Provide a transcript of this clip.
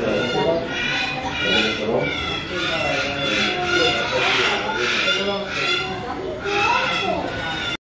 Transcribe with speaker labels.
Speaker 1: 嗯。